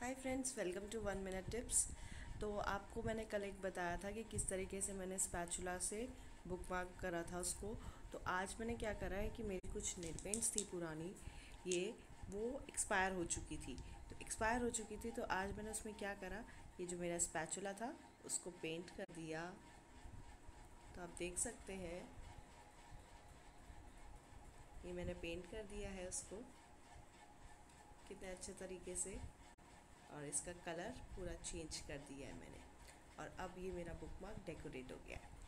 Hi friends welcome to one minute tips तो आपको मैंने कल एक बताया था कि किस तरीके से मैंने स्पैचुला से बुक मार्क करा था उसको। तो आज मैंने क्या करा है कि मेरी कुछ नेल पेंट्स थी पुरानी, ये वो एक्सपायर हो चुकी थी। तो एक्सपायर हो चुकी थी तो आज मैंने उसमें क्या करा, ये जो मेरा स्पैचुला था, उसको पेंट कर दिया। तो आप देख सकते हैं, ये मैंने पेंट कर दिया है उसको। कितने अच्छे तरीके से। और इसका कलर पूरा चेंज कर दिया है मैंने। और अब ये मेरा बुक मार्क डेकोरेट हो गया है।